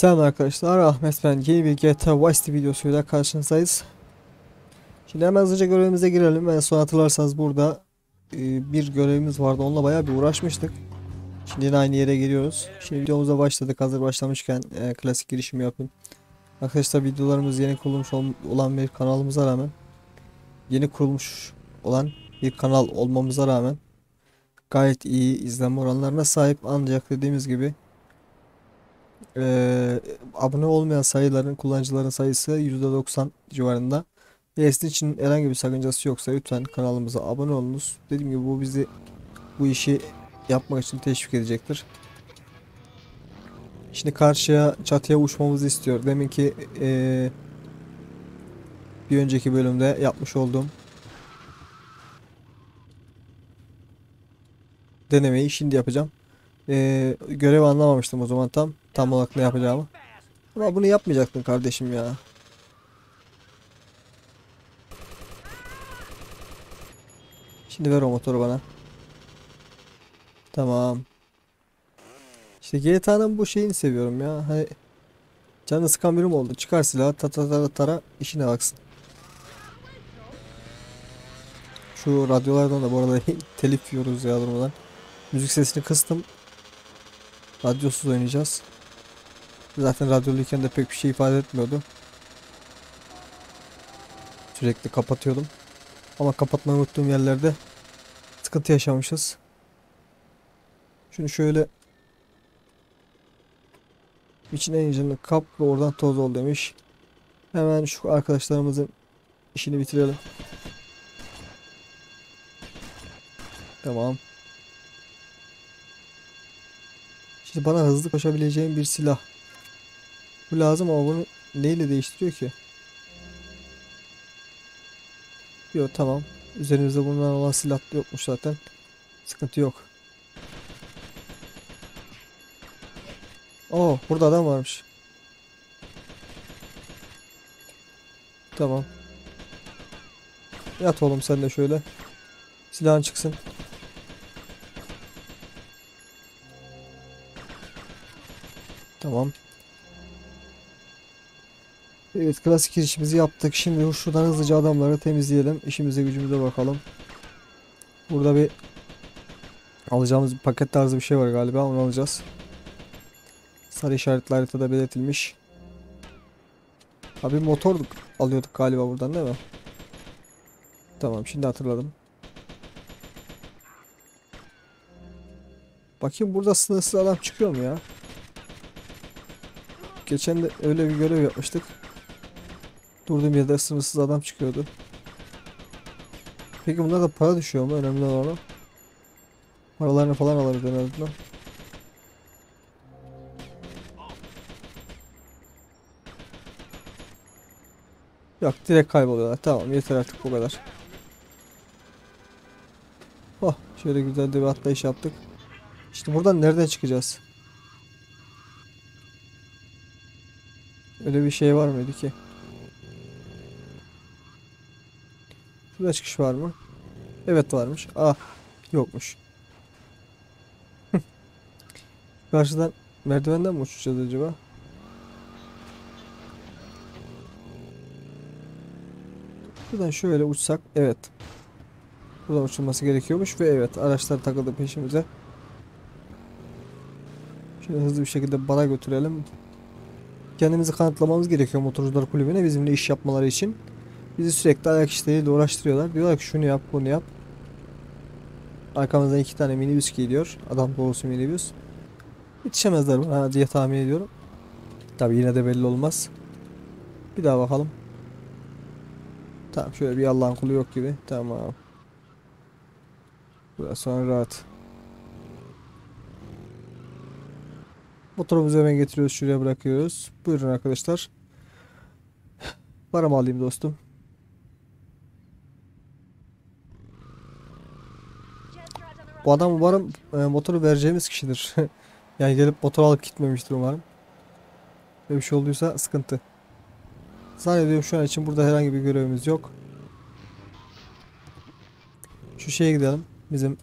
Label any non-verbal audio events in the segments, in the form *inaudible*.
Selam arkadaşlar, Ahmet ben. Yeni bir GTA Vice videosuyla karşınızdayız. Şimdi hemen hızlıca görevimize girelim. En son hatırlarsanız burada e, bir görevimiz vardı. Onunla bayağı bir uğraşmıştık. Şimdi yine aynı yere geliyoruz. Şimdi videomuza başladık. Hazır başlamışken e, klasik girişimi yapayım. Arkadaşlar videolarımız yeni kurulmuş ol- olan bir kanalımıza rağmen yeni kurulmuş olan bir kanal olmamıza rağmen gayet iyi izlenme oranlarına sahip ancak dediğimiz gibi Eee, abone olmayan sayıların kullanıcıların sayısı %90 civarında. Ve sizin için herhangi bir sakıncası yoksa lütfen kanalımıza abone olunuz. Dediğim gibi bu bizi bu işi yapmak için teşvik edecektir. Şimdi karşıya çatıya uçmamızı istiyor. Deminki eee bir önceki bölümde yapmış olduğum denemeyi şimdi yapacağım. Eee görevi anlamamıştım o zaman tam tam olarak ne yapacağımı. Ama bunu yapmayacaktın kardeşim ya. Şimdi ver o motoru bana. Tamam. İşte GTA'nın bu şeyini seviyorum ya. Hani canı sıkan birim oldu. Çıkar silahı ta ta ta tara işine baksın. Şu radyolardan da bu arada *laughs* telif yiyoruz ya durmadan. Müzik sesini kıstım. Radyosuz oynayacağız. Zaten radyoluyken de pek bir şey ifade etmiyordu. Sürekli kapatıyordum. Ama kapatmayı unuttuğum yerlerde sıkıntı yaşamışız. Şunu şöyle içine iyicini kap ve oradan toz ol demiş. Hemen şu arkadaşlarımızın işini bitirelim. Tamam. Şimdi bana hızlı koşabileceğim bir silah. Bu lazım ama bunu neyle değiştiriyor ki? Yok tamam. Üzerimizde bulunan olan silah yokmuş zaten. Sıkıntı yok. Oo burada adam varmış. Tamam. Yat oğlum sen de şöyle. Silahın çıksın. Tamam. Evet klasik girişimizi yaptık. Şimdi şuradan hızlıca adamları temizleyelim. İşimize gücümüze bakalım. Burada bir alacağımız bir paket tarzı bir şey var galiba. Onu alacağız. Sarı işaretli haritada belirtilmiş. Abi motor alıyorduk galiba buradan değil mi? Tamam şimdi hatırladım. Bakayım burada sınırsız adam çıkıyor mu ya? Geçen de öyle bir görev yapmıştık. Durduğum yerde sınırsız adam çıkıyordu. Peki bunlar da para düşüyor mu? Önemli olan o. Paralarını falan alırız en azından. Yok direkt kayboluyorlar. Tamam yeter artık bu kadar. Oh şöyle güzel bir atlayış yaptık. İşte buradan nereden çıkacağız? Öyle bir şey var mıydı ki? Şurada çıkış var mı? Evet varmış. Ah yokmuş. *laughs* Karşıdan merdivenden mi uçacağız acaba? Buradan şöyle uçsak evet. Buradan uçulması gerekiyormuş ve evet araçlar takıldı peşimize. Şöyle hızlı bir şekilde bara götürelim. Kendimizi kanıtlamamız gerekiyor motorcular kulübüne bizimle iş yapmaları için. Bizi sürekli ayak işleriyle uğraştırıyorlar. Diyorlar ki şunu yap bunu yap. Arkamızdan iki tane minibüs geliyor. Adam dolusu minibüs. Yetişemezler bana diye tahmin ediyorum. Tabi yine de belli olmaz. Bir daha bakalım. Tamam şöyle bir Allah'ın kulu yok gibi. Tamam. Burası sonra rahat. Motorumuzu hemen getiriyoruz şuraya bırakıyoruz. Buyurun arkadaşlar. Paramı alayım dostum. Bu adam umarım e, motoru vereceğimiz kişidir. *laughs* yani gelip motor alıp gitmemiştir umarım. Böyle bir şey olduysa sıkıntı. Zannediyorum şu an için burada herhangi bir görevimiz yok. Şu şeye gidelim. Bizim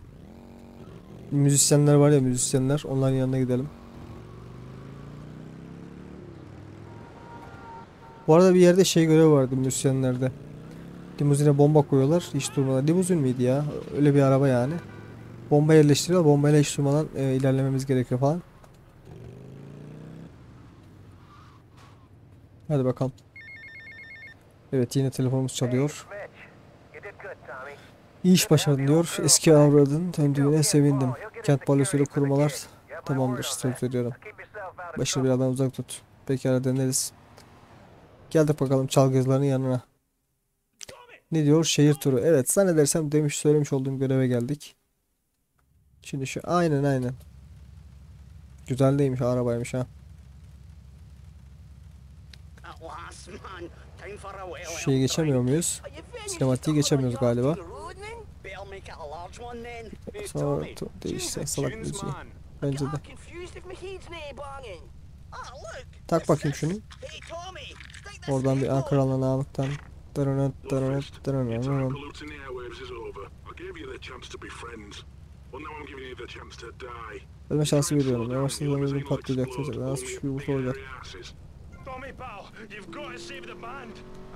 müzisyenler var ya müzisyenler. Onların yanına gidelim. Bu arada bir yerde şey görevi vardı müzisyenlerde. Limuzine bomba koyuyorlar hiç durmadan. Limuzin miydi ya? Öyle bir araba yani. Bomba yerleştiriyor. Bombayla hiç durmadan e, ilerlememiz gerekiyor falan. Hadi bakalım. Evet yine telefonumuz çalıyor. İyi iş başardın diyor. Eski avradın döndüğüne sevindim. Kent balosuyla kurmalar tamamdır. Söz veriyorum. Başını bir adam uzak tut. Pekala deneriz. Geldik bakalım çalgıcıların yanına. Ne diyor? Şehir turu. Evet zannedersem demiş söylemiş olduğum göreve geldik. Şimdi şu aynen aynen. Güzel değilmiş arabaymış ha. Şeyi geçemiyor muyuz? Sinematiği geçemiyoruz galiba. Sonra değişse salak müziği. Bence de. Tak bakayım şunu. Oradan bir Ankara'la Namık'tan. Dırınıt dırınıt dırınıt. Ölme şansı veriyorum. Yavaştan ömrüm patlayacak. Nasıl bir umut olacak. Tommy pal, you've got to save the band.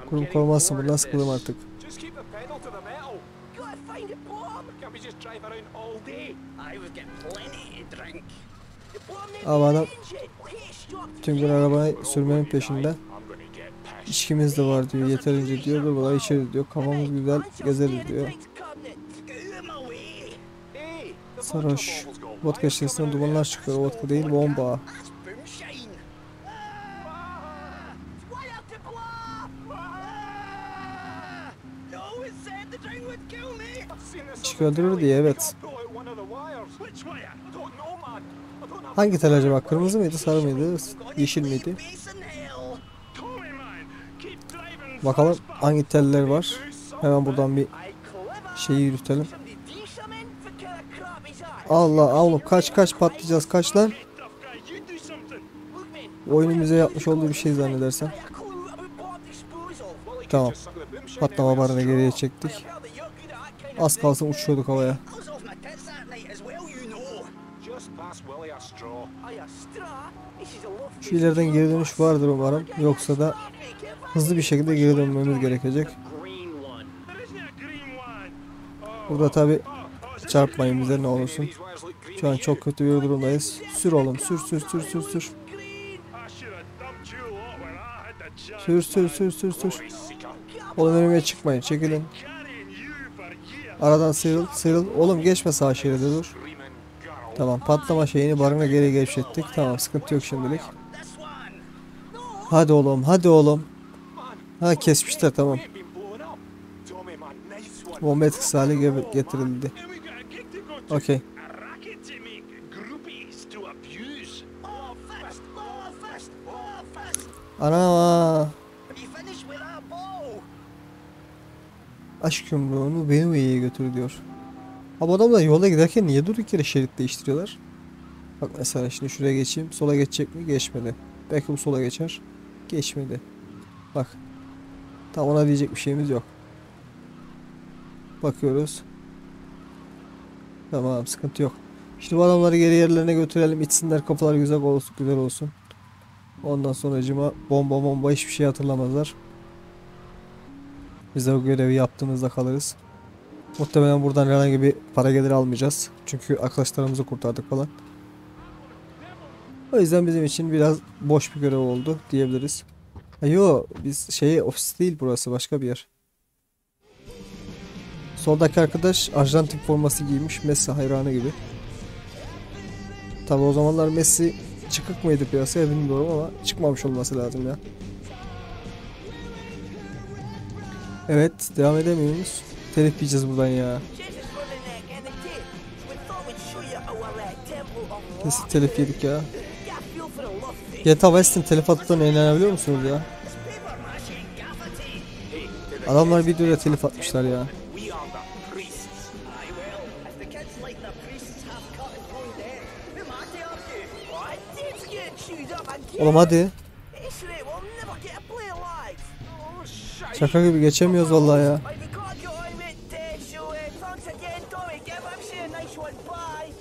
Kurum korumazsın. Bundan sıkıldım artık. Just keep the pedal to the metal. Gotta find it, Plum. Can't we just drive around all day? I was getting plenty to drink. The Plum needs Ama an adam tüm gün arabayı sürmenin peşinde. İçkimiz de var diyor. Yeterince diyor. Dur kolay içeriz diyor. Kafamız güzel gezeriz diyor. Sarhoş. vodka şişesinden dumanlar çıkıyor. Vodka değil bomba. Telly. diye, evet. Hangi tel acaba? Kırmızı mıydı? Sarı mıydı? Yeşil miydi? Bakalım hangi teller var. Hemen buradan bir şeyi yürütelim. Somebody do something for kind of crap is that? Allah oğlum kaç kaç patlayacağız kaç lan. Oyunun yapmış olduğu bir şey zannedersem. Tamam. Patlama barını geriye çektik. Az kalsın uçuyorduk havaya. Şu ileriden geri dönüş vardır umarım. Yoksa da hızlı bir şekilde geri dönmemiz gerekecek. Burada tabi çarpmayın bize ne olursun. Şu an çok kötü bir durumdayız. Sür oğlum sür sür sür sür sür. Sür sür sür sür sür. Oğlum önüme çıkmayın çekilin. Aradan sıyrıl sıyrıl. Oğlum geçme sağ şeride dur. Tamam patlama şeyini barına geri gevşettik. Tamam sıkıntı yok şimdilik. Hadi oğlum hadi oğlum. Ha kesmişler tamam. Bomba etkisiz hale ge- getirildi. Fist. Ana aşk yumruğunu benim iyiye götür diyor. Ama adamlar yolda giderken niye durduk yere şerit değiştiriyorlar? Bak mesela şimdi şuraya geçeyim. Sola geçecek mi? Geçmedi. Belki bu sola geçer. Geçmedi. Bak. Tam ona diyecek bir şeyimiz yok. Bakıyoruz. Tamam sıkıntı yok. Şimdi bu adamları geri yerlerine götürelim. içsinler kapılar güzel olsun. Güzel olsun. Ondan sonra cima bomba bomba hiçbir şey hatırlamazlar. Biz de o görevi yaptığımızda kalırız. Muhtemelen buradan herhangi bir para gelir almayacağız. Çünkü arkadaşlarımızı kurtardık falan. O yüzden bizim için biraz boş bir görev oldu diyebiliriz. Ha, yo biz şey ofis değil burası başka bir yer. Soldaki arkadaş Arjantin forması giymiş Messi hayranı gibi. Tabi o zamanlar Messi çıkık mıydı piyasaya bilmiyorum ama çıkmamış olması lazım ya. Evet devam edemiyoruz. Telif yiyeceğiz buradan ya. Kesin telif yedik ya. GTA West'in telif attığına inanabiliyor musunuz ya? Adamlar videoya telif atmışlar ya. Give MC a nice one. Bye.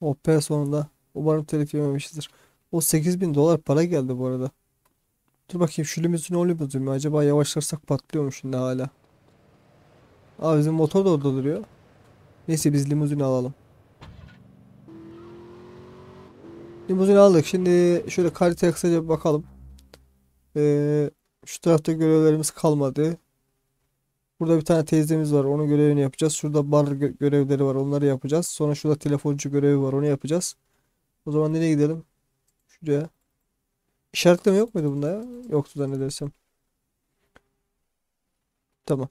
Oh be sonunda. Umarım telif yememişizdir. O 8000 dolar para geldi bu arada. Dur bakayım şu limuzin o limuzin? Acaba yavaşlarsak patlıyor mu şimdi hala? Aa bizim motor da orada duruyor. Neyse biz limuzini alalım. Limuzini aldık. Şimdi şöyle haritaya kısaca bakalım. Ee, şu tarafta görevlerimiz kalmadı. Burada bir tane teyzemiz var. Onun görevini yapacağız. Şurada bar gö- görevleri var. Onları yapacağız. Sonra şurada telefoncu görevi var. Onu yapacağız. O zaman nereye gidelim? Şuraya. İşaretleme yok muydu bunda ya? Yoktu zannedersem. Tamam.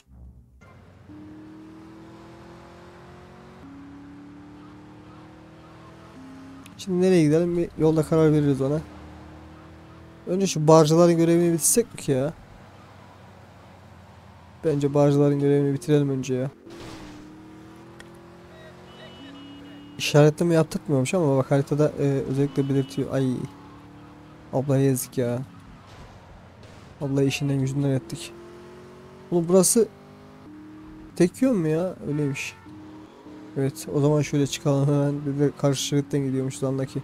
Şimdi nereye gidelim? Bir yolda karar veririz ona. Önce şu barcıların görevini bitirsek mi ki ya? Bence barcıların görevini bitirelim önce ya. İşaretleme yaptırmıyormuş ama bak haritada e, özellikle belirtiyor. Ay. Ablaya yazık ya. Ablayı işinden yüzünden ettik. Oğlum burası tek yön mü ya? Öyleymiş. Evet o zaman şöyle çıkalım hemen. Bir de karşı şeritten gidiyormuş andaki.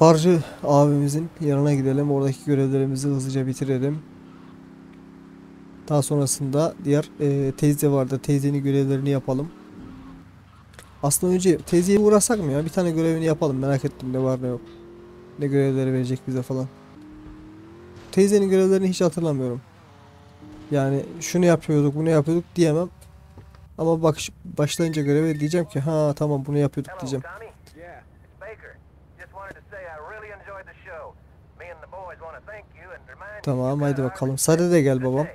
Barcı abimizin yanına gidelim. Oradaki görevlerimizi hızlıca bitirelim. Daha sonrasında diğer e, teyze vardı. Teyzenin görevlerini yapalım. Aslında önce teyzeye uğrasak mı ya? Bir tane görevini yapalım. Merak ettim ne var ne yok. Ne görevleri verecek bize falan. Teyzenin görevlerini hiç hatırlamıyorum. Yani şunu yapıyorduk, bunu yapıyorduk diyemem. Ama bak başlayınca göreve diyeceğim ki ha tamam bunu yapıyorduk diyeceğim. Tamam haydi bakalım. Sade de gel babam.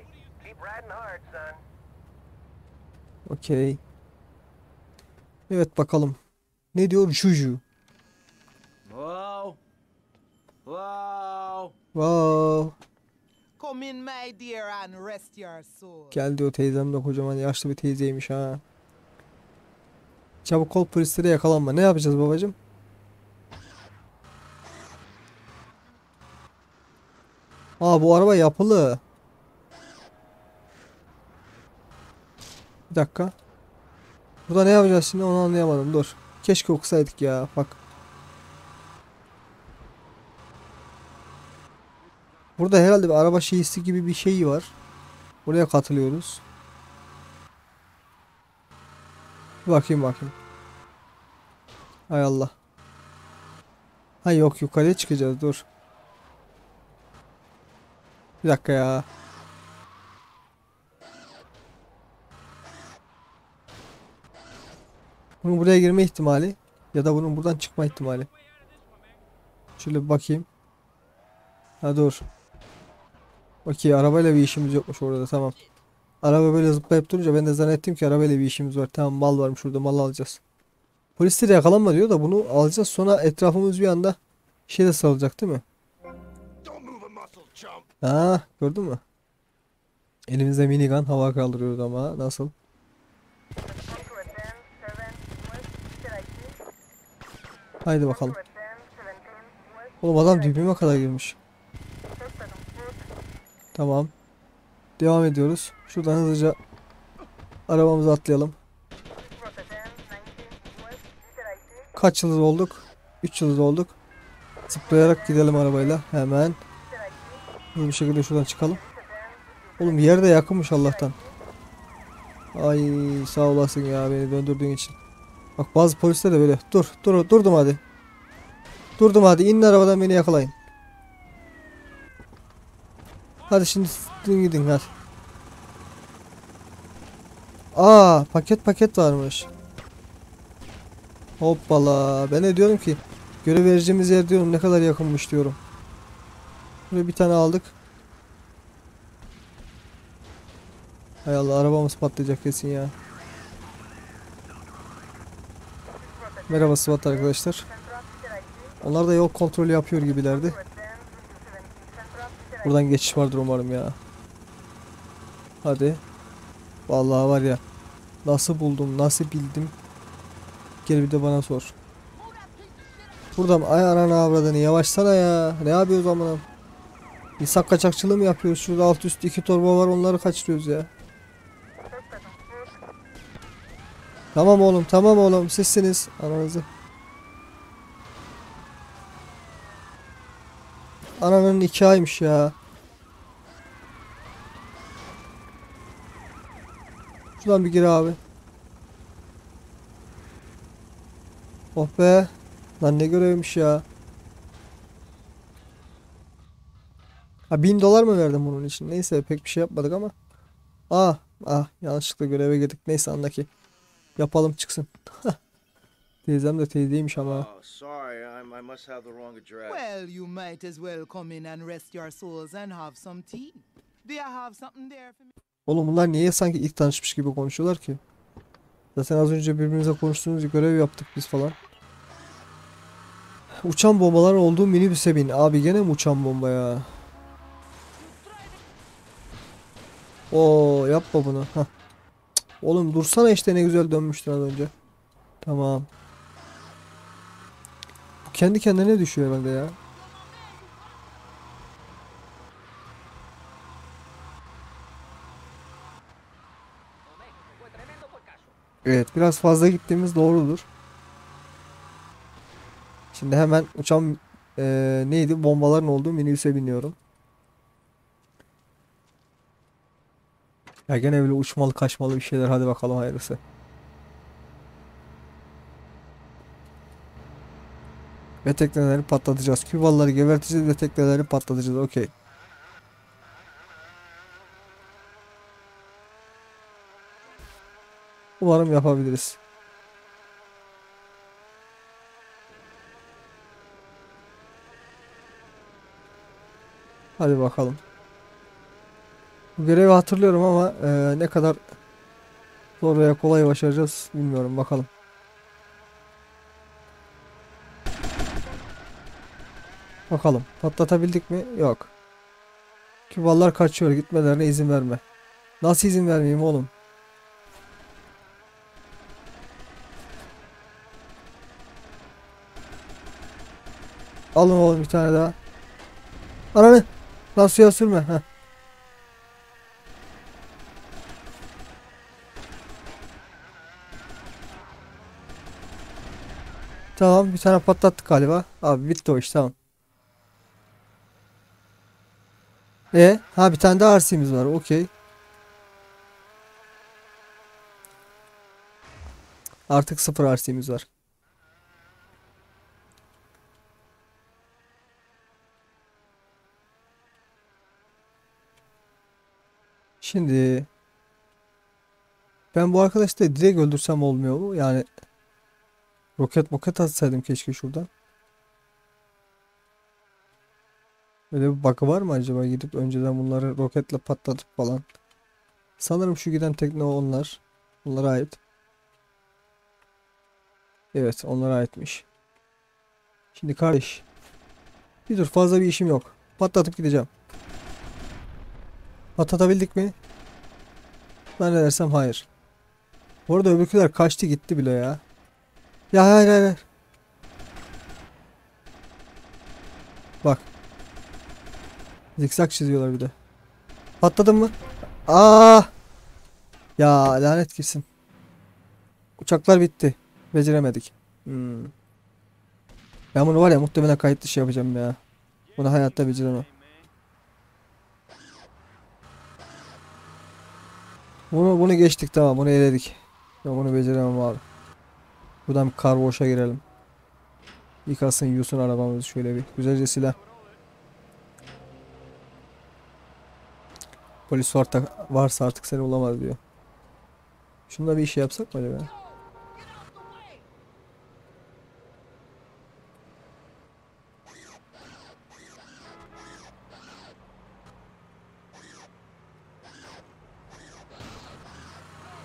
Okey. Evet bakalım. Ne diyor Juju? Hello? Hello? Wow. Come in, my dear, and rest your soul. Geldi o teyzem de kocaman yaşlı bir teyzeymiş ha. Çabuk ol polislere yakalanma. Ne yapacağız babacım? Aa bu araba yapılı. Bir dakika. Burada ne yapacağız şimdi onu anlayamadım. Dur. Keşke okusaydık ya. Bak. Burada herhalde bir araba şehisi gibi bir şey var. Buraya katılıyoruz. Bakayım bakayım. Hay Allah. Ha yok yukarıya çıkacağız dur. Bir dakika ya. Bunun buraya girme ihtimali ya da bunun buradan çıkma ihtimali. Şöyle bakayım. Ha dur. Okey arabayla bir işimiz yokmuş orada tamam. Araba böyle zıplayıp durunca ben de zannettim ki arabayla bir işimiz var. Tamam mal varmış şurada mal alacağız. Polisler yakalanma diyor da bunu alacağız sonra etrafımız bir anda şeyde salacak değil mi? Ha gördün mü? Elimizde minigun hava kaldırıyoruz ama nasıl? Haydi bakalım. Oğlum adam dibime kadar girmiş. Tamam. Devam ediyoruz. Şuradan hızlıca arabamıza atlayalım. Kaç yıldız olduk? 3 yıldız olduk. Zıplayarak gidelim arabayla. Hemen. Hızlı bir şekilde şuradan çıkalım. Oğlum yer de yakınmış Allah'tan. Ay sağ olasın ya beni döndürdüğün için. Bak bazı polisler de böyle dur dur durdum hadi. Durdum hadi inin arabadan beni yakalayın. Hadi şimdi gidin hadi. Aa paket paket varmış. Hoppala ben de diyorum ki görev vereceğimiz yer diyorum ne kadar yakınmış diyorum. Buraya bir tane aldık. Hay Allah arabamız patlayacak kesin ya. Merhaba SWAT arkadaşlar. Onlar da yol kontrolü yapıyor gibilerdi. Buradan geçiş vardır umarım ya. Hadi. Vallahi var ya. Nasıl buldum, nasıl bildim? Gel bir de bana sor. Burada mı? Ay ananı avradını yavaşsana ya. Ne yapıyoruz amına? İnsan kaçakçılığı mı yapıyoruz? Şurada alt üst iki torba var onları kaçırıyoruz ya. Tamam oğlum tamam oğlum sizsiniz. Ananızı. Ananın iki aymış ya. Şuradan bir gir abi. Oh be. Lan ne görevmiş ya. Ha bin dolar mı verdim bunun için? Neyse pek bir şey yapmadık ama. Ah ah yanlışlıkla göreve girdik. Neyse andaki. Yapalım çıksın. *laughs* Teyzem de teyzeymiş ama. Oh, sorry, I, I must have the wrong address. Well, you might as well come in and rest your souls and have some tea. Do you have something there for me? Oğlum bunlar niye sanki ilk tanışmış gibi konuşuyorlar ki? Zaten az önce birbirimize konuştuğumuz görev yaptık biz falan. Uçan bombalar olduğu minibüse bin. Abi gene mi uçan bomba ya? Oo yapma bunu. Hah. Cık, Oğlum dursana işte ne güzel dönmüştün az önce. Tamam. Kendi kendine düşüyor herhalde ya. Evet biraz fazla gittiğimiz doğrudur. Şimdi hemen uçan eee, neydi bombaların olduğu minibüse biniyorum. Ya gene böyle uçmalı kaçmalı bir şeyler hadi bakalım hayırlısı. Ve tekneleri patlatacağız. Kübalıları geberteceğiz ve tekneleri patlatacağız. Okey. Umarım yapabiliriz. Hadi bakalım. Bu görevi hatırlıyorum ama eee, ne kadar zor veya kolay başaracağız bilmiyorum bakalım. Bakalım patlatabildik mi? Yok. Küballar kaçıyor gitmelerine izin verme. Nasıl izin vermeyeyim oğlum? Alın oğlum bir tane daha. Ananı. Lan suya sürme. Heh. Tamam bir tane patlattık galiba. Abi bitti o iş tamam. E ha bir tane daha RC'miz var. Okey. Artık sıfır RC'miz var. Şimdi ben bu arkadaşı da direkt öldürsem olmuyor mu? Yani roket moket atsaydım keşke şuradan. Öyle bir bug'ı var mı acaba gidip önceden bunları roketle patlatıp falan. Sanırım şu giden tekne onlar. Onlara ait. Evet onlara aitmiş. Şimdi kardeş. Bir dur fazla bir işim yok. Patlatıp gideceğim. Patlatabildik mi? Ben ne dersem hayır. Bu arada öbürküler kaçtı gitti bile ya. Ya hayır hayır. Bak. Zikzak çiziyorlar bir de. Patladın mı? Aa! Ya lanet gitsin. Uçaklar bitti. Beceremedik. Hmm. Ben bunu var ya muhtemelen kayıt dışı yapacağım ya. Bunu hayatta beceremem. Bunu bunu geçtik tamam bunu eledik. Ya bunu beceremem abi. Buradan bir kar boşa girelim. Yıkasın yusun arabamızı şöyle bir. Güzelce silah. Polis varsa, varsa artık seni bulamaz diyor. Şunda bir iş yapsak mı acaba?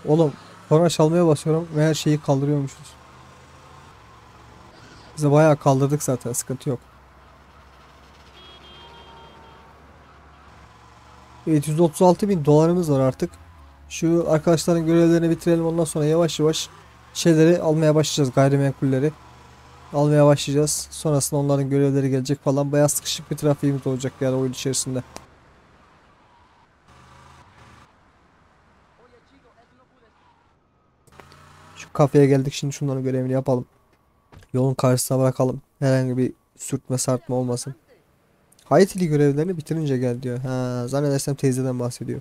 Oğlum korna çalmaya basıyorum ve her şeyi kaldırıyormuşuz. Bize bayağı kaldırdık zaten sıkıntı yok. Evet 136 bin dolarımız var artık. Şu arkadaşların görevlerini bitirelim ondan sonra yavaş yavaş şeyleri almaya başlayacağız gayrimenkulleri. Almaya başlayacağız. Sonrasında onların görevleri gelecek falan. Bayağı sıkışık bir trafiğimiz olacak yani oyun içerisinde. Şu kafeye geldik şimdi şunların görevini yapalım. Yolun karşısına bırakalım. Herhangi bir sürtme sartma olmasın. Kayıt ili görevlerini bitirince gel diyor. Ha, zannedersem teyzeden bahsediyor.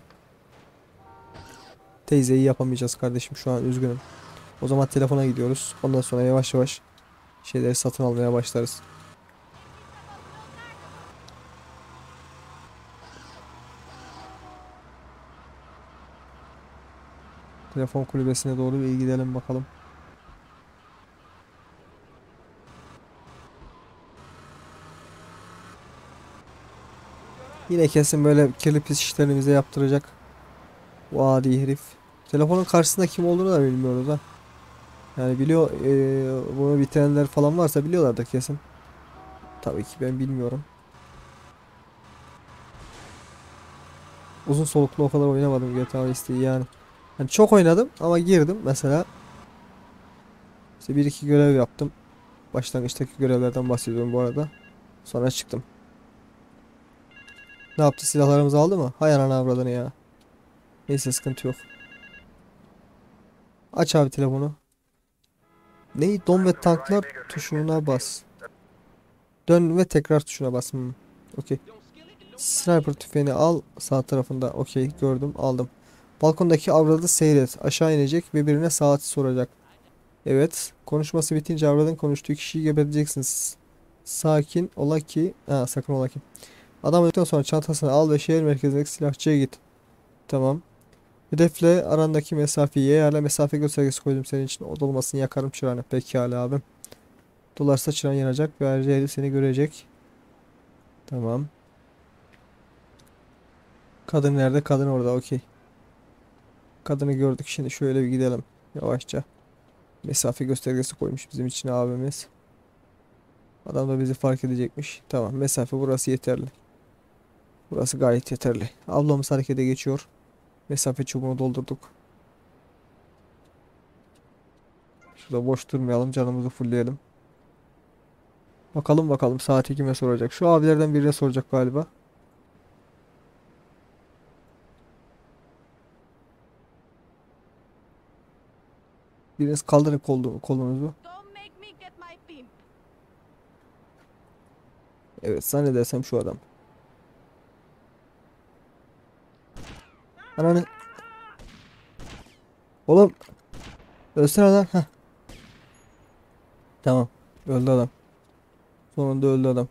Teyzeyi yapamayacağız kardeşim şu an üzgünüm. O zaman telefona gidiyoruz. Ondan sonra yavaş yavaş şeyleri satın almaya başlarız. Telefon kulübesine doğru bir gidelim bakalım. Yine kesin böyle kirli pis işlerini bize yaptıracak. Bu adi herif. Telefonun karşısında kim olduğunu da bilmiyoruz ha. Yani biliyor eee, bunu bitirenler falan varsa biliyorlardır kesin. Tabii ki ben bilmiyorum. Uzun soluklu o kadar oynamadım GTA Vice'yi yani. Hani çok oynadım ama girdim mesela. İşte bir iki görev yaptım. Başlangıçtaki görevlerden bahsediyorum bu arada. Sonra çıktım. Ne yaptı? Silahlarımızı aldı mı? Hay anana avradını ya. Neyse sıkıntı yok. Aç abi telefonu. Neyi? Don ve tanklar tuşuna bas. Dön ve tekrar tuşuna bas. Hmm. Okey. Sniper tüfeğini al. Sağ tarafında. Okey gördüm aldım. Balkondaki avradı seyret. Aşağı inecek ve birine saati soracak. Evet. Konuşması bitince avradın konuştuğu kişiyi geberteceksiniz. Sakin ola ki. Ha sakın ola ki. Adam öldükten sonra çantasını al ve şehir merkezindeki silahçıya git. Tamam. Hedefle arandaki mesafeyi ayarla. Mesafe göstergesi koydum senin için. O dolmasını yakarım çırağını. Pekala abim. Dolarsa çırağın yanacak ve ayrıca seni görecek. Tamam. Kadın nerede? Kadın orada. Okey. Kadını gördük. Şimdi şöyle bir gidelim. Yavaşça. Mesafe göstergesi koymuş bizim için abimiz. Adam da bizi fark edecekmiş. Tamam. Mesafe burası yeterli. Burası gayet yeterli. Ablamız harekete geçiyor. Mesafe çubuğunu doldurduk. Şurada boş durmayalım. Canımızı fullleyelim. Bakalım bakalım saati kime soracak. Şu abilerden birine soracak galiba. Biriniz kaldırın kolu, kolunuzu. Evet zannedersem şu adam. Ananı. Oğlum. Ölsene lan. Heh. Tamam. Öldü adam. Sonunda öldü adam.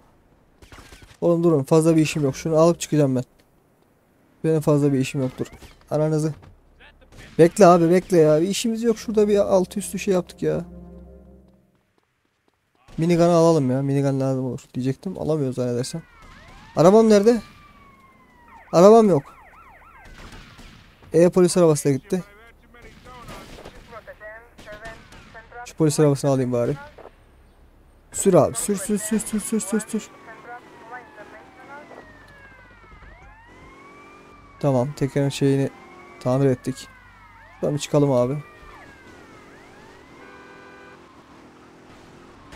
Oğlum durun fazla bir işim yok. Şunu alıp çıkacağım ben. Benim fazla bir işim yoktur. Aranızı. Bekle abi bekle ya. Bir işimiz yok. Şurada bir altı üstü şey yaptık ya. Minigun'ı alalım ya. Minigun lazım olur diyecektim. Alamıyoruz zannedersem. Arabam nerede? Arabam yok. E polis arabası da gitti. Şu polis arabasını alayım bari. Sür abi. Sür sür sür sür sür sür sür. Tamam. Tekerin şeyini tamir ettik. Bir çıkalım abi.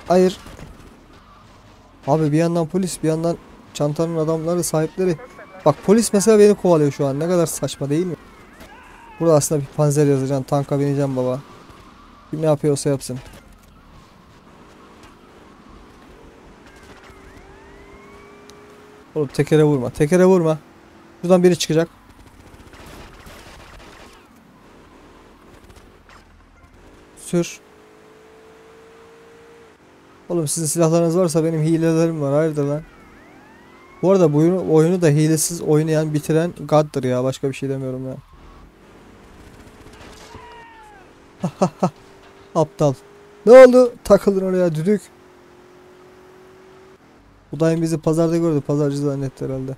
Hayır. Abi bir yandan polis bir yandan çantanın adamları sahipleri. Bak polis mesela beni kovalıyor şu an. Ne kadar saçma değil mi? Burada aslında bir panzer yazacaksın. Tanka bineceğim baba. Kim ne yapıyorsa yapsın. Oğlum tekere vurma. Tekere vurma. Buradan biri çıkacak. Sür. Oğlum sizin silahlarınız varsa benim hilelerim var. Hayırdır lan? Bu arada bu oyunu, oyunu da hilesiz oynayan bitiren God'dır ya. Başka bir şey demiyorum ya. *laughs* Aptal. Ne oldu? Takıldın oraya düdük. Bu dayım bizi pazarda gördü. Pazarcı zannetti herhalde.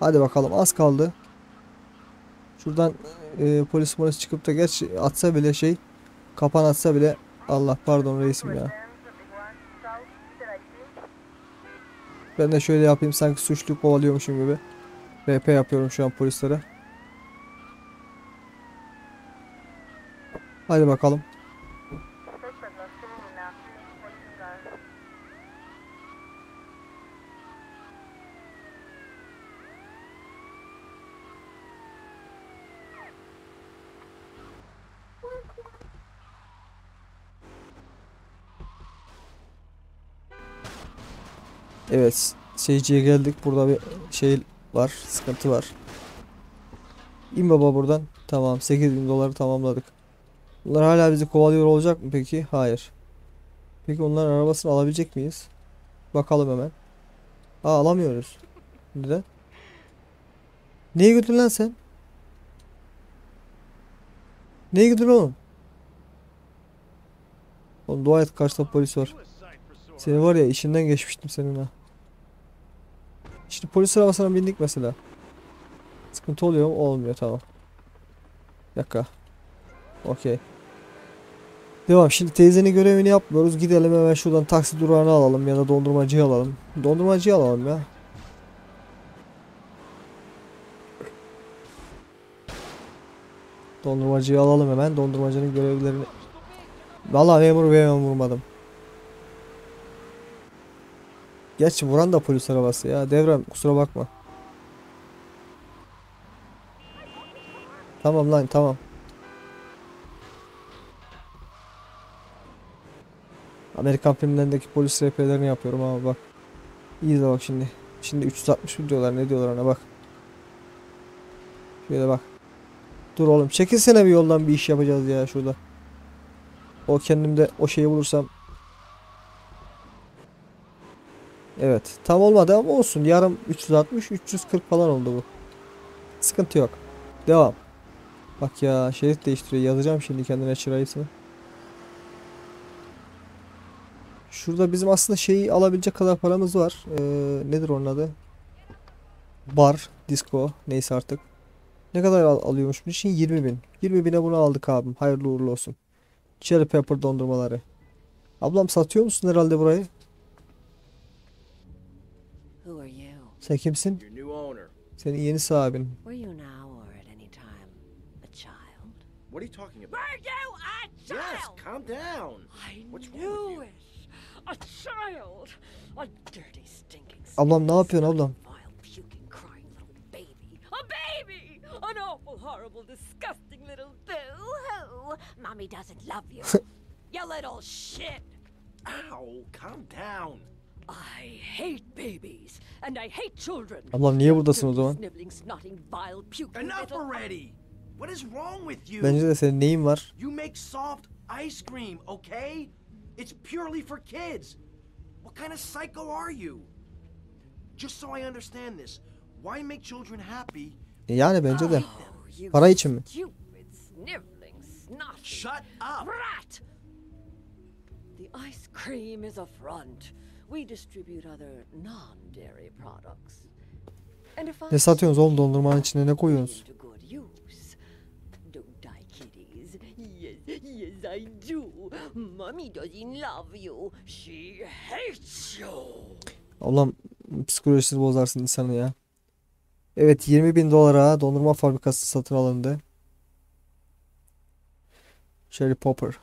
Hadi bakalım az kaldı. Şuradan e, polis polis çıkıp da geç atsa bile şey kapan atsa bile Allah pardon reisim ya. Ben de şöyle yapayım sanki suçlu kovalıyormuşum gibi. RP yapıyorum şu an polislere. Hadi bakalım. Evet. Seyirciye geldik. Burada bir şey var. Sıkıntı var. İn baba buradan. Tamam. 8000 doları tamamladık. Bunlar hala bizi kovalıyor olacak mı peki? Hayır. Peki onların arabasını alabilecek miyiz? Bakalım hemen. Aa alamıyoruz. Neden? Neye götür lan sen? Neye götür oğlum? Oğlum dua et karşıda polis var. Seni var ya işinden geçmiştim senin ha. Şimdi polis arabasına bindik mesela. Sıkıntı oluyor mu? Olmuyor tamam. Bir dakika. Okey. Devam. Şimdi teyzenin görevini yapmıyoruz. Gidelim hemen şuradan taksi durağını alalım ya da dondurmacıyı alalım. Dondurmacıyı alalım ya. Dondurmacıyı alalım hemen. Dondurmacının görevlerini... Vallahi memur bey vurmadım. Gerçi vuran da polis arabası ya. Devrem kusura bakma. Tamam lan tamam. Amerikan filmlerindeki polis RP'lerini yapıyorum ama bak. İyi de bak şimdi. Şimdi 360 mı diyorlar ne diyorlar ona bak. Şöyle bak. Dur oğlum çekilsene bir yoldan bir iş yapacağız ya şurada. O kendimde o şeyi bulursam. Evet tam olmadı ama olsun. Yarım 360 340 falan oldu bu. Sıkıntı yok. Devam. Bak ya şerit değiştiriyor. Yazacağım şimdi kendine çırayısını. Şurada bizim aslında şeyi alabilecek kadar paramız var. Ee, nedir onun adı? Bar, disco neyse artık. Ne kadar al alıyormuş bu için? 20 bin. 20 bine bunu aldık abim. Hayırlı uğurlu olsun. Cherry pepper dondurmaları. Ablam satıyor musun herhalde burayı? Sen kimsin? Senin yeni sahibin. Were you now or at any time a child? What are you talking about? Were you a Yes, child? calm down. I What's wrong with knew you? it. A child. A dirty, stinking. Ablam ne yapıyorsun ablam? Vile, puking, crying little baby. A baby! An awful, horrible, disgusting little boo-hoo. Mommy doesn't love you. *laughs* you little shit. Ow, calm down. I hate babies. And I hate children. Ablam niye buradasın o zaman? Enough already. What is wrong with you? Bence de senin neyin var? You make soft ice cream, okay? It's purely for kids. What kind of psycho are you? Just so I understand this, why make children happy? E Yani bence de. Oh, you Para için mi? Stupid, sniveling, snotty... Shut up! Brat! The ice cream is a front. We distribute other non-dairy products. And if I Ne satıyorsunuz oğlum dondurmanın içine ne koyuyorsunuz? Yes, I do. Mommy doesn't love you. She hates you. Ablam psikolojisini bozarsın insanı ya. Evet 20 bin dolara dondurma fabrikası satın alındı. Cherry Popper.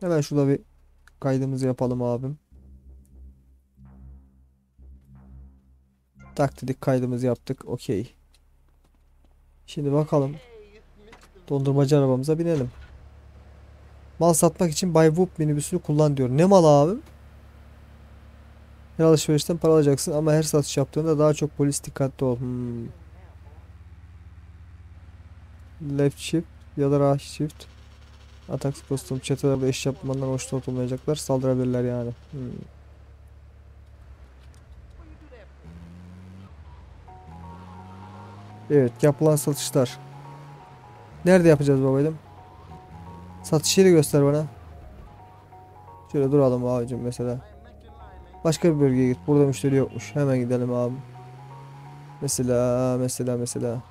Hemen şurada bir kaydımızı yapalım abim. Tak dedik kaydımızı yaptık. Okey. Şimdi bakalım. Dondurmacı arabamıza binelim. Mal satmak için Bay Whoop minibüsünü kullan diyor. Ne mal abim? Her alışverişten para alacaksın ama her satış yaptığında daha çok polis dikkatli ol. Hmm. Left shift ya da right shift. Atak kostüm çetelerde iş yapmandan hoşnut olmayacaklar. Saldırabilirler yani. Hmm. Evet yapılan satışlar. Nerede yapacağız babacığım? Satış yeri göster bana. Şöyle duralım abicim mesela. Başka bir bölgeye git. Burada müşteri yokmuş. Hemen gidelim abi. Mesela mesela mesela.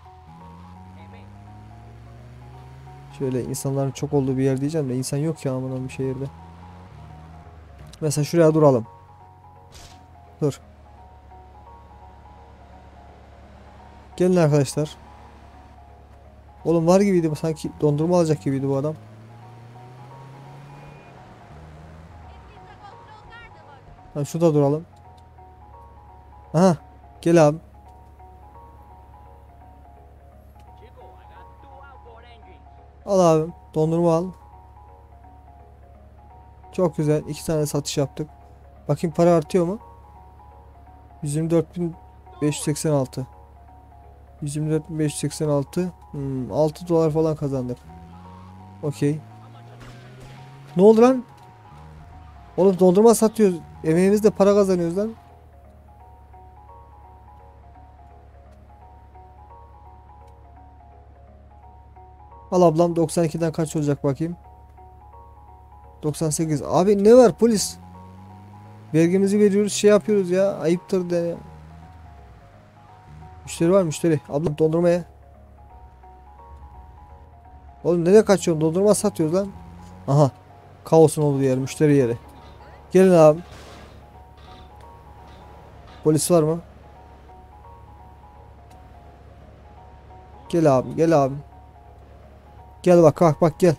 Şöyle insanların çok olduğu bir yer diyeceğim de insan yok ya aman bir şehirde. Mesela şuraya duralım. Dur. Gelin arkadaşlar. Oğlum var gibiydi bu sanki dondurma alacak gibiydi bu adam. Ha şurada duralım. Aha gel abi. Al abim. Dondurma al. Çok güzel. iki tane satış yaptık. Bakayım para artıyor mu? 124.586 124.586 hmm, 6 dolar falan kazandık. Okey. Ne oldu lan? Oğlum dondurma satıyoruz. Emeğimizde para kazanıyoruz lan. Al ablam 92'den kaç olacak bakayım. 98. Abi ne var polis? Vergimizi veriyoruz şey yapıyoruz ya. Ayıptır de. Müşteri var müşteri. Ablam dondurmaya. Oğlum nereye kaçıyorsun? Dondurma satıyoruz lan. Aha. Kaosun olduğu yer. Müşteri yeri. Gelin abi. Polis var mı? Gel abi. Gel abi. Gel bak bak bak gel.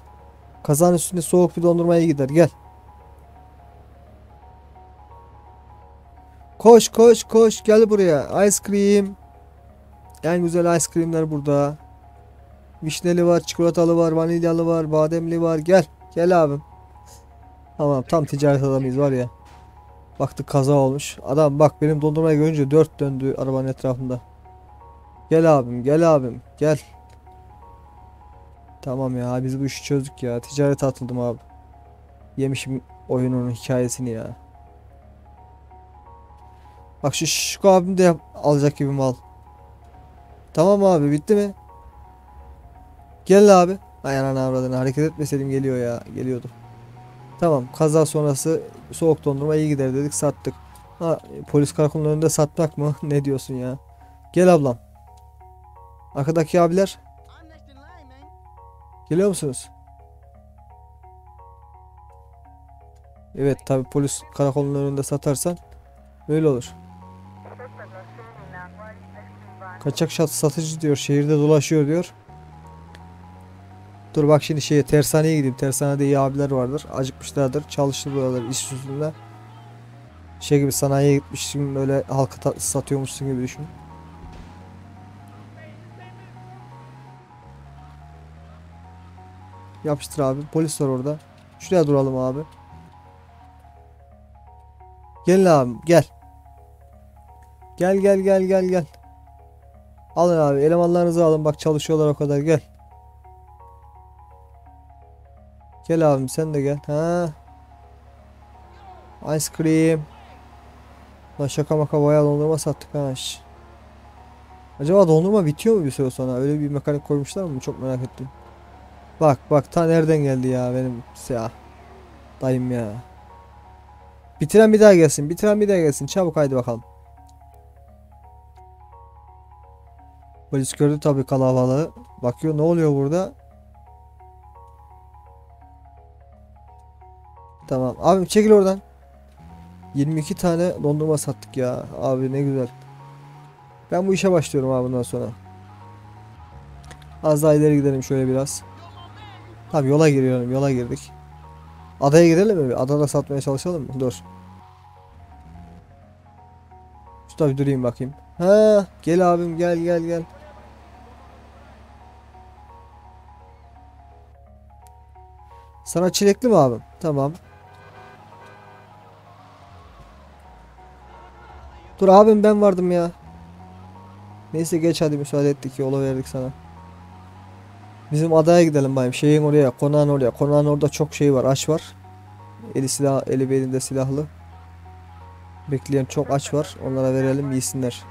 Kazanın üstünde soğuk bir dondurmaya gider. Gel. Koş koş koş gel buraya. Ice cream. En güzel ice creamler burada. Vişneli var, çikolatalı var, vanilyalı var, bademli var. Gel. Gel abim. Tamam tam ticaret adamıyız var ya. Baktık kaza olmuş. Adam bak benim dondurmayı görünce dört döndü arabanın etrafında. Gel abim gel abim gel. Tamam ya biz bu işi çözdük ya. Ticarete atıldım abi. Yemişim oyunun hikayesini ya. Bak şu şu abim de alacak gibi mal. Tamam abi bitti mi? Gel abi. Ay ananı avradını hareket etmeseydim geliyor ya. Geliyordu. Tamam kaza sonrası soğuk dondurma iyi gider dedik sattık. Ha, polis karakolunun önünde satmak mı? *laughs* ne diyorsun ya? Gel ablam. Arkadaki abiler. Geliyor musunuz? Evet tabi polis karakolunun önünde satarsan öyle olur. Kaçak satıcı diyor şehirde dolaşıyor diyor. Dur bak şimdi şeye tersaneye gideyim. Tersanede iyi abiler vardır. Acıkmışlardır. Çalıştırıyorlar iş yüzünden. Şey gibi sanayiye gitmişsin böyle halka satıyormuşsun gibi düşün. Yapıştır abi. Polis var orada. Şuraya duralım abi. Gel abi gel. Gel gel gel gel gel. Alın abi elemanlarınızı alın bak çalışıyorlar o kadar gel. Gel abim sen de gel. Ha. Ice cream. Lan şaka maka bayağı dondurma sattık ha. Acaba dondurma bitiyor mu bir süre sonra? Öyle bir mekanik koymuşlar mı? Çok merak ettim. Bak bak ta nereden geldi ya benim ya. Dayım ya. Bitiren bir daha gelsin. Bitiren bir daha gelsin. Çabuk haydi bakalım. Polis gördü tabii kalabalığı. Bakıyor ne oluyor burada? Tamam. Abim çekil oradan. 22 tane dondurma sattık ya. Abi ne güzel. Ben bu işe başlıyorum abi bundan sonra. Az daha ileri gidelim şöyle biraz. Tamam yola giriyorum. Yola girdik. Adaya gidelim mi? Adada satmaya çalışalım mı? Dur. Şu bir durayım bakayım. Ha, gel abim gel gel gel. Sana çilekli mi abim? Tamam. Dur abim ben vardım ya. Neyse geç hadi müsaade ettik yola verdik sana. Bizim adaya gidelim bayım. Şeyin oraya, konağın oraya. Konağın orada çok şey var, aç var. Eli silah, eli belinde silahlı. Bekleyen çok aç var. Onlara verelim yesinler.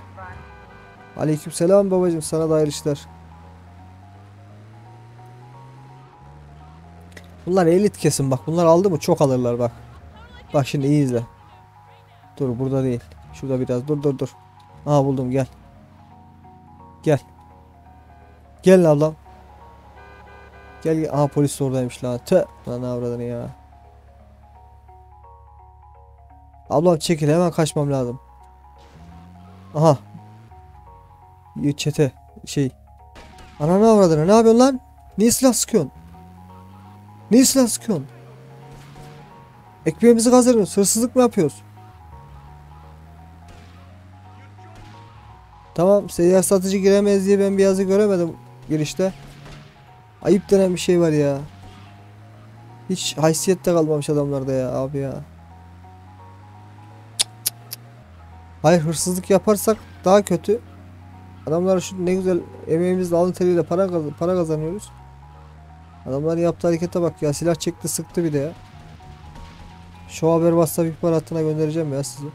Aleykümselam babacım sana da hayırlı işler. Bunlar elit kesin bak. Bunlar aldı mı çok alırlar bak. Bak şimdi iyi izle. Dur burada değil. Şurada biraz dur dur dur. Aha buldum gel. Gel. Gel ablam. Gel gel. Aha polis oradaymış lan. Tüh. Lan avradını ya. Ablam çekil hemen kaçmam lazım. Aha. Çete şey. Ananı avradını ne yapıyorsun lan? Niye silah sıkıyorsun? Niye silah sıkıyorsun? Ekmeğimizi kazanıyoruz. Hırsızlık mı yapıyoruz? Tamam seyyar satıcı giremez diye ben bir yazı göremedim girişte. Ayıp denen bir şey var ya. Hiç haysiyette kalmamış adamlarda ya abi ya. Hayır hırsızlık yaparsak daha kötü. Adamlar şu ne güzel emeğimizle alın teriyle para, para kazanıyoruz. Adamların yaptığı harekete bak ya silah çekti sıktı bir de ya. Şu haber WhatsApp ihbar hattına göndereceğim ya sizi.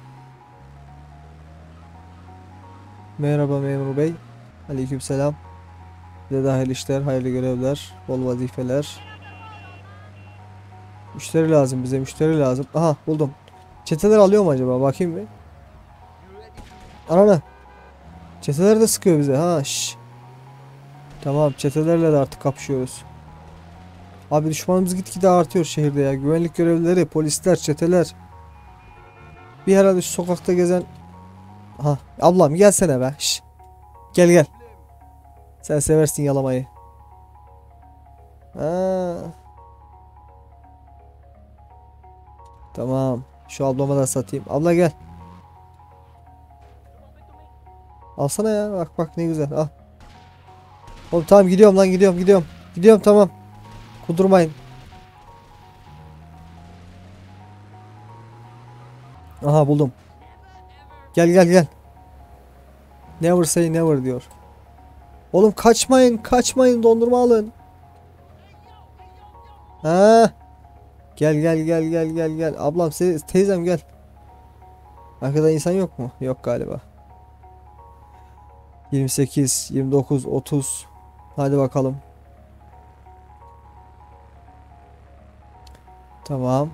Merhaba memur bey. Aleykümselam. Size de hayırlı işler, hayırlı görevler, bol vazifeler. Müşteri lazım bize, müşteri lazım. Aha buldum. Çeteler alıyor mu acaba? Bakayım bir. Ananı. Çeteler de sıkıyor bize. Ha şş. Tamam çetelerle de artık kapışıyoruz. Abi düşmanımız gitgide artıyor şehirde ya. Güvenlik görevlileri, polisler, çeteler. Bir herhalde şu sokakta gezen... Ha ablam gelsene be. Şş. Gel gel. Sen seversin yalamayı. Ha. Tamam. Şu ablama da satayım. Abla gel. Alsana ya. Bak bak ne güzel. Al. Oğlum tamam gidiyorum lan gidiyorum gidiyorum. Gidiyorum tamam. Kudurmayın. Aha buldum. Gel gel gel. Never say never diyor. Oğlum kaçmayın kaçmayın dondurma alın. Ha. Gel gel gel gel gel gel. Ablam se- teyzem gel. Arkada insan yok mu? Yok galiba. 28, 29, 30. Hadi bakalım. Tamam.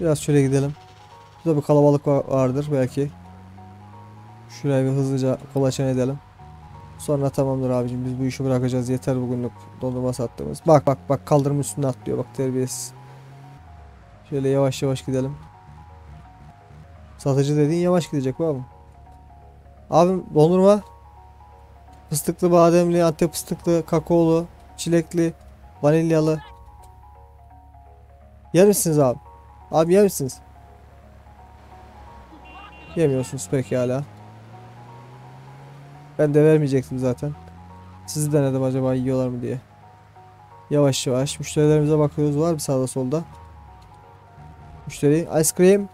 Biraz şöyle gidelim. Burada bir kalabalık va- vardır belki. Şuraya bir hızlıca kolaçan edelim. Sonra tamamdır abicim biz bu işi bırakacağız. Yeter bugünlük dondurma sattığımız. Bak bak bak kaldırım üstüne atlıyor bak terbiyesiz. Şöyle yavaş yavaş gidelim. Satıcı dediğin yavaş gidecek bu abi. Abim dondurma. Fıstıklı, bademli, antep fıstıklı, kakaolu, çilekli, vanilyalı. Yer misiniz abi? Abi yer misiniz? Yemiyorsunuz pekala. Ben de vermeyecektim zaten. Sizi denedim acaba yiyorlar mı diye. Yavaş yavaş müşterilerimize bakıyoruz. Var mı sağda solda? Müşteri ice cream.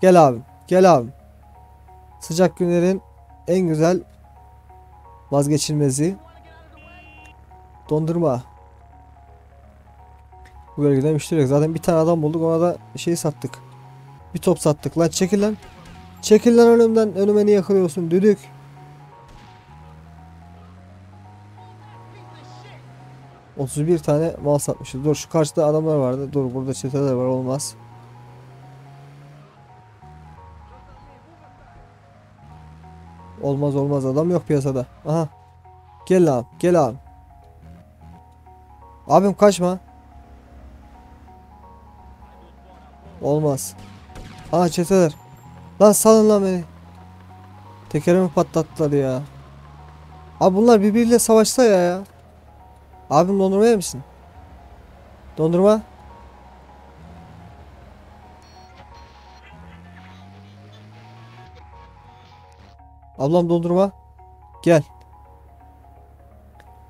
Gel abim. Gel abim. Sıcak günlerin en güzel vazgeçilmezi. Dondurma. Bu bölgede müşteri yok. Zaten bir tane adam bulduk. Ona da şey sattık. Bir top sattık. Lan çekil lan. Çekil lan önümden. Önüme niye kırıyorsun? Düdük. ...31 tane mal satmışız. Dur şu karşıda adamlar vardı. Dur burada çeteler var olmaz. Olmaz olmaz adam yok piyasada. Aha. Gel abi gel abi. Abim kaçma. Olmaz. Aha çeteler. Lan salın lan beni. Tekerimi patlattılar ya. Abi bunlar birbiriyle savaşsa ya ya. Abim dondurma yer misin? Dondurma. Ablam dondurma. Gel.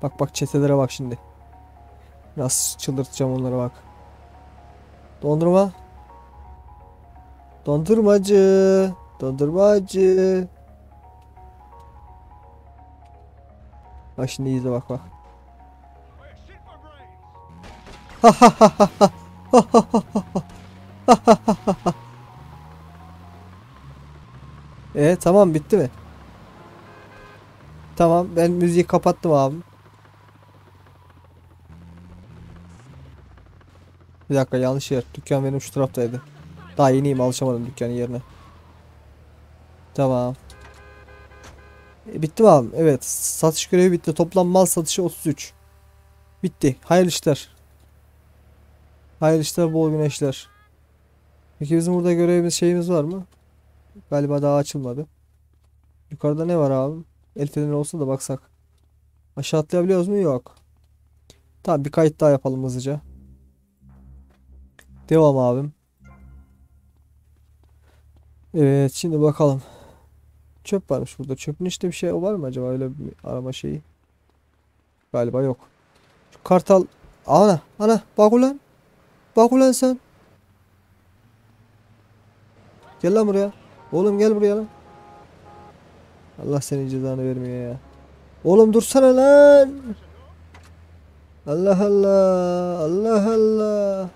Bak bak çetelere bak şimdi. Nasıl çıldırtacağım onlara bak. Dondurma. Dondurmacı. Dondurmacı. Bak şimdi izle bak bak. *laughs* E tamam bitti mi? Tamam ben müziği kapattım abi. Bir dakika yanlış yer. Dükkan benim şu taraftaydı. Daha yeniyim alışamadım dükkanın yerine. Tamam. E, bitti mi abi? Evet. Satış görevi bitti. Toplam mal satışı 33. Bitti. Hayırlı işler. Hayırlı işler, bol güneşler. Peki bizim burada görevimiz şeyimiz var mı? Galiba daha açılmadı. Yukarıda ne var abi? El feneri olsa da baksak. Aşağı atlayabiliyoruz mu? Yok. Tamam bir kayıt daha yapalım hızlıca. Devam abim. Evet şimdi bakalım. Çöp varmış burada. Çöpün işte bir şey var mı acaba öyle bir arama şeyi? Galiba yok. Şu kartal. Ana ana bak ulan. Bak ulan sen. Gel lan buraya. Oğlum gel buraya lan. Allah senin cezanı vermiyor ya. Oğlum dursana lan. Allah Allah. Allah Allah.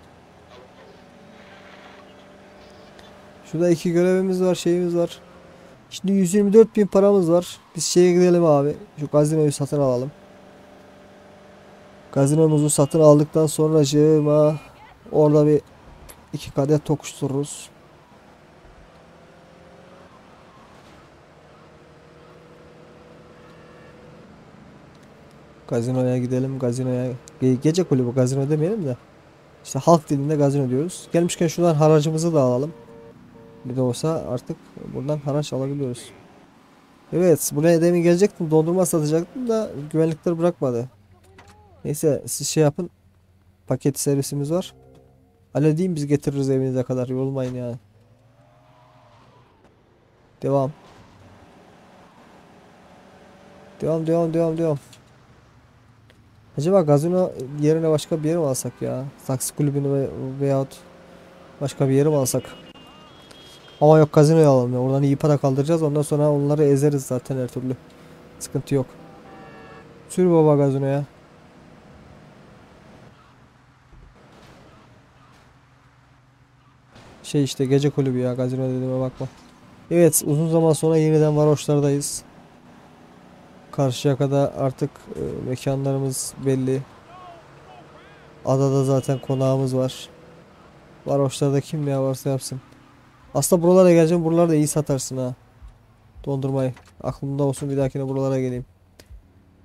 Şurada iki görevimiz var, şeyimiz var. Şimdi 124 bin paramız var. Biz şeye gidelim abi. Şu gazinoyu satın alalım. Gazinomuzu satın aldıktan sonra orada bir iki kadeh tokuştururuz. Gazinoya gidelim. Gazinoya Ge- gece kulübü gazino demeyelim de. İşte halk dilinde gazino diyoruz. Gelmişken şuradan haracımızı da alalım. Bir de olsa artık buradan haraç alabiliyoruz. Evet, buraya demin gelecektim. Dondurma satacaktım da güvenlikler bırakmadı. Neyse siz şey yapın. Paket servisimiz var. Halledeyim biz getiririz evinize kadar. Yorulmayın yani. Devam. Devam devam devam devam. Acaba gazino yerine başka bir yer mi alsak ya? Taksi kulübünü ve, veyahut başka bir yere mi alsak? Ama yok gazinoyu alalım ya. Oradan iyi para kaldıracağız. Ondan sonra onları ezeriz zaten her türlü. Sıkıntı yok. Sür baba gazinoya. Şey işte gece kulübü ya gazino dediğime bakma. Evet uzun zaman sonra yeniden varoşlardayız. Karşıyaka'da artık e, mekanlarımız belli. Adada zaten konağımız var. Varoşlarda kim ne varsa yapsın. Aslında buralara geleceğim. Buralarda iyi satarsın ha. Dondurmayı. Aklımda olsun bir dahakine buralara geleyim.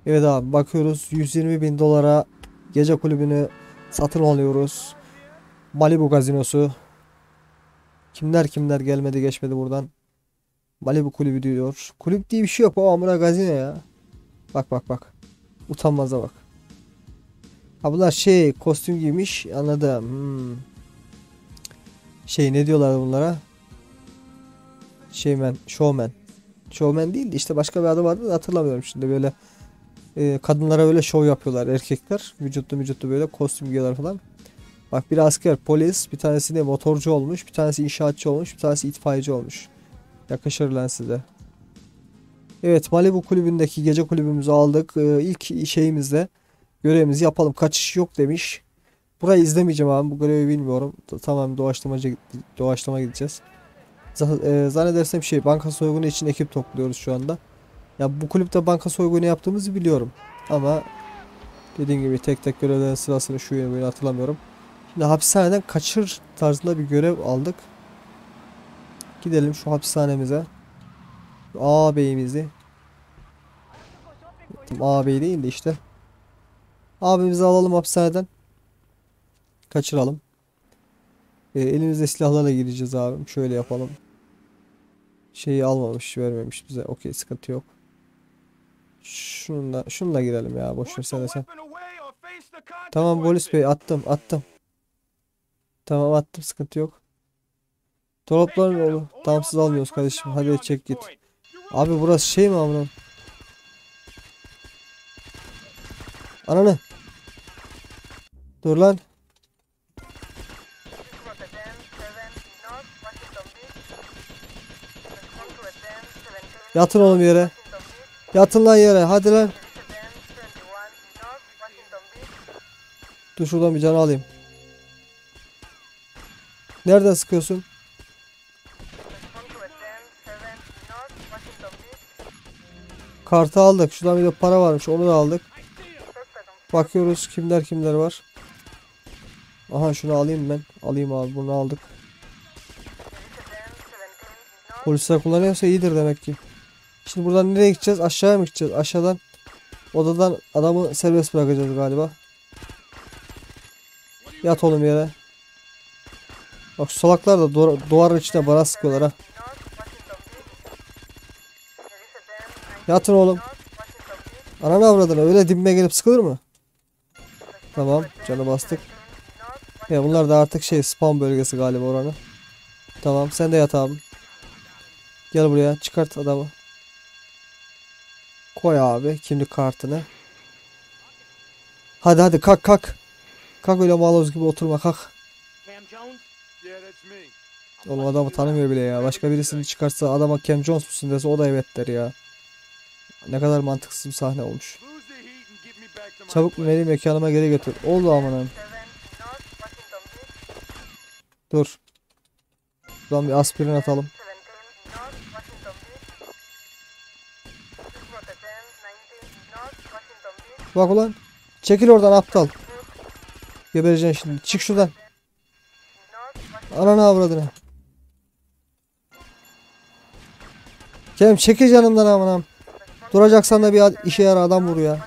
Evet abi bakıyoruz. 120 bin dolara gece kulübünü satın alıyoruz. Malibu gazinosu. Kimler kimler gelmedi geçmedi buradan. Malibu kulübü diyor. Kulüp diye bir şey yok. O amına gazino ya. Bak bak bak. Utanmaza bak. Ha bunlar şey kostüm giymiş. Anladım. Hmm. Şey ne diyorlar bunlara? Şeymen, showman. Showman değil de işte başka bir adı vardı da hatırlamıyorum şimdi böyle e, kadınlara böyle şov yapıyorlar erkekler. Vücutlu vücutlu böyle kostüm giyiyorlar falan. Bak bir asker, polis, bir tanesi de motorcu olmuş, bir tanesi inşaatçı olmuş, bir tanesi itfaiyeci olmuş. Yakışır lan size. Evet Malibu kulübündeki gece kulübümüzü aldık. Ee, ilk şeyimizde görevimizi yapalım. Kaçış yok demiş. Burayı izlemeyeceğim abi. Bu görevi bilmiyorum. Tamam doğaçlamacı doğaçlama gideceğiz. Z- e, zannedersem şey banka soygunu için ekip topluyoruz şu anda. Ya bu kulüpte banka soygunu yaptığımızı biliyorum. Ama dediğim gibi tek tek görevlerin sırasını şu yönü böyle hatırlamıyorum. Şimdi hapishaneden kaçır tarzında bir görev aldık. Gidelim şu hapishanemize. Ağabeyimizi. Ağabey değil de işte. Abimizi alalım hapishaneden. Kaçıralım. E, elimizde silahlarla gireceğiz abim. Şöyle yapalım. Şeyi almamış, vermemiş bize. Okey, sıkıntı yok. Şununla, şununla girelim ya. Boş ver sen de sen. Tamam polis bey attım, attım. Tamam attım, sıkıntı yok. Dolapların oğlu. Tamam siz almıyoruz kardeşim. Hadi çek git. Abi burası şey mi amına? Ananı. Dur lan. Yatın oğlum yere. Yatın lan yere. Hadi lan. Dur şuradan bir canı alayım. Nereden sıkıyorsun? Kartı aldık. Şuradan bir de para varmış. Onu da aldık. Bakıyoruz kimler kimler var. Aha şunu alayım ben. Alayım abi bunu aldık. Polisler kullanıyorsa iyidir demek ki. Şimdi buradan nereye gideceğiz? Aşağıya mı gideceğiz? Aşağıdan odadan adamı serbest bırakacağız galiba. Yat oğlum yere. Bak salaklar da duvar, duvarın içine bana sıkıyorlar ha. Yatın oğlum. Ananı avradını öyle dibime gelip sıkılır mı? Tamam canı bastık. Ya bunlar da artık şey spam bölgesi galiba oranı. Tamam sen de yat abi. Gel buraya çıkart adamı. Koy abi kimlik kartını. Hadi hadi kalk kalk. Kalk öyle maloz gibi oturma kalk. Oğlum adamı tanımıyor bile ya. Başka birisini çıkarsa adama Cam Jones musun dese o da evet der ya. Ne kadar mantıksız bir sahne olmuş. Çabuk beni mekanıma geri götür. Oldu amanın. Dur. Şuradan bir aspirin atalım. Bak ulan. Çekil oradan aptal. Gebereceksin şimdi. Çık şuradan. Ananı avradını. Kerem çekil canımdan amanam. Duracaksan da bir işe yara adam vur ya.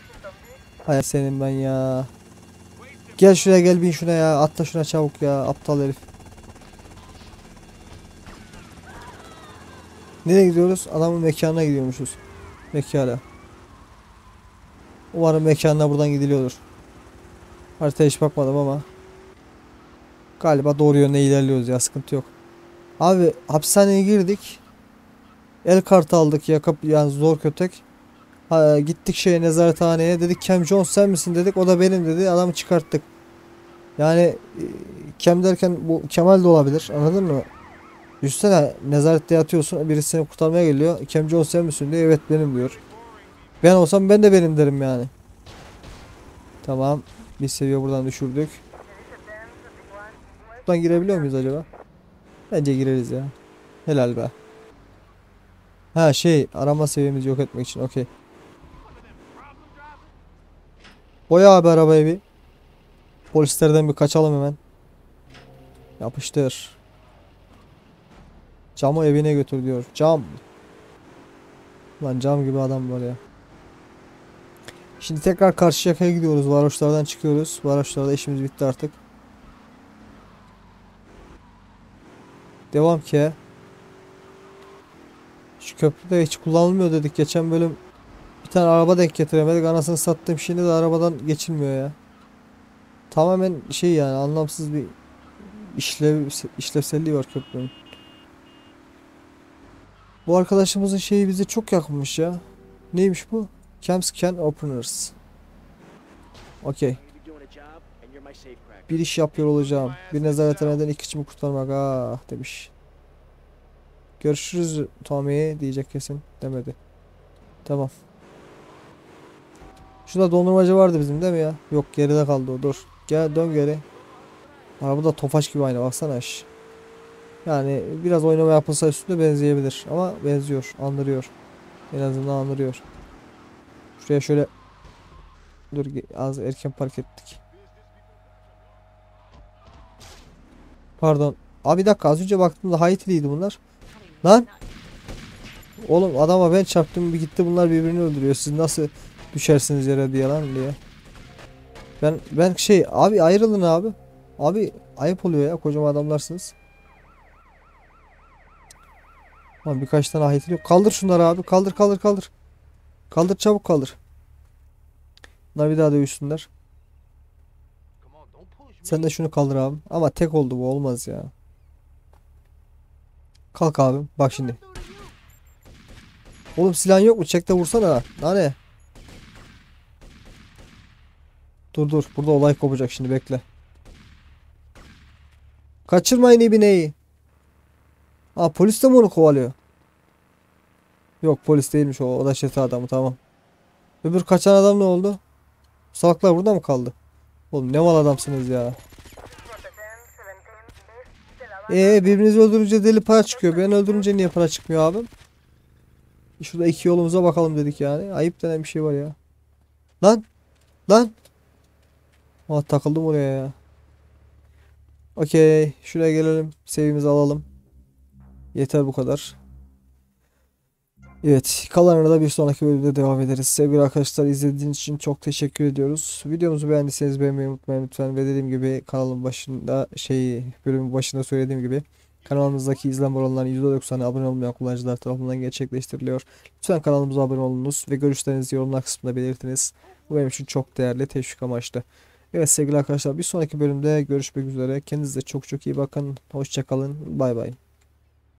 Hay senin ben ya. Gel şuraya gel bin şuna ya. Atla şuna çabuk ya. Aptal herif. Nereye gidiyoruz? Adamın mekanına gidiyormuşuz. Mekana. Umarım mekanına buradan gidiliyordur. Haritaya hiç bakmadım ama. Galiba doğru yönde ilerliyoruz ya. Sıkıntı yok. Abi hapishaneye girdik. El kartı aldık yakıp yani zor kötek. Ha, gittik şeye nezarethaneye dedik Cam Jones sen misin dedik o da benim dedi adamı çıkarttık. Yani e, Cam derken bu Kemal de olabilir anladın mı? Üstüne nezarette yatıyorsun birisi seni kurtarmaya geliyor. Cam Jones sen misin diyor evet benim diyor. Ben olsam ben de benim derim yani. Tamam bir seviye buradan düşürdük. Buradan girebiliyor muyuz acaba? Bence gireriz ya. Helal be. Ha şey arama seviyemizi yok etmek için okey. Boya abi arabayı bir. Polislerden bir kaçalım hemen. Yapıştır. Camı evine götür diyor. Cam. Lan cam gibi adam var ya. Şimdi tekrar Karşıyaka'ya gidiyoruz. Varoşlardan çıkıyoruz. Varoşlarda işimiz bitti artık. Devam ki. Şu köprü de hiç kullanılmıyor dedik. Geçen bölüm bir tane araba denk getiremedik. Anasını sattım. Şimdi de arabadan geçilmiyor ya. Tamamen şey yani anlamsız bir işlev işlevselliği var köprünün. Bu arkadaşımızın şeyi bize çok yakınmış ya. Neymiş bu? Camps Can Openers. Okey. Bir iş yapıyor olacağım. Bir nezarethaneden iki kişimi kurtarmak. Ah demiş. Görüşürüz Tommy diyecek kesin. Demedi. Tamam. Şurada dondurmacı vardı bizim değil mi ya? Yok geride kaldı o. Dur. Gel dön geri. Araba da tofaş gibi aynı baksana. şş. Yani biraz oynama yapılsa üstünde benzeyebilir. Ama benziyor. Andırıyor. En azından andırıyor. Şuraya şöyle Dur az erken park ettik. Pardon. Abi bir dakika az önce baktığımda Haiti'liydi bunlar. Lan. Oğlum adama ben çarptım bir gitti bunlar birbirini öldürüyor. Siz nasıl düşersiniz yere diye lan diye. Ben ben şey abi ayrılın abi. Abi ayıp oluyor ya kocaman adamlarsınız. Lan birkaç tane Haitili yok. Kaldır şunları abi. Kaldır kaldır kaldır. Kaldır çabuk kaldır. Bunlar bir daha dövüşsünler. Sen de şunu kaldır abi. Ama tek oldu bu olmaz ya. Kalk abim. Bak şimdi. Oğlum silahın yok mu? Çek de vursana. Nane. Dur dur. Burada olay kopacak şimdi bekle. Kaçırmayın ibineyi. Aa polis de mi onu kovalıyor? Yok polis değilmiş o. O da çete adamı tamam. Öbür kaçan adam ne oldu? Salaklar burada mı kaldı? Oğlum ne mal adamsınız ya. Ee birbirinizi öldürünce deli para çıkıyor. Ben öldürünce niye para çıkmıyor abim? Şurada iki yolumuza bakalım dedik yani. Ayıp denen bir şey var ya. Lan. Lan. Aa, takıldım oraya ya. Okey. Şuraya gelelim. Sevimizi alalım. Yeter bu kadar. Evet, kalanına da bir sonraki bölümde devam ederiz. Sevgili arkadaşlar izlediğiniz için çok teşekkür ediyoruz. Videomuzu beğendiyseniz beğenmeyi unutmayın lütfen. Ve dediğim gibi kanalın başında şey bölümün başında söylediğim gibi kanalımızdaki izlenme oranlarının %90'ı abone olmayan kullanıcılar tarafından gerçekleştiriliyor. Lütfen kanalımıza abone olunuz ve görüşlerinizi yorumlar kısmında belirtiniz. Bu benim için çok değerli teşvik amaçlı. Evet sevgili arkadaşlar bir sonraki bölümde görüşmek üzere. Kendinize çok çok iyi bakın. Hoşçakalın. Bay bay.